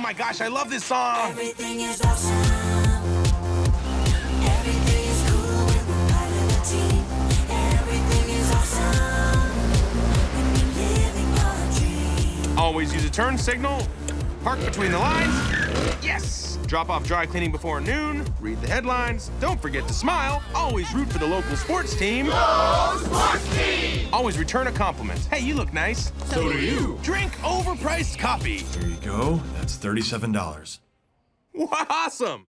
my gosh, I love this song. Everything is awesome. Everything is cool when we're part of a team. Everything is awesome when you're living your dream. Always use a turn signal. Park between the lines. Yes. Drop off dry cleaning before noon. Read the headlines. Don't forget to smile. Always root for the local sports team. Sports team! Always return a compliment. Hey, you look nice. So do you. Drink overpriced coffee. There you go. That's $37. Awesome.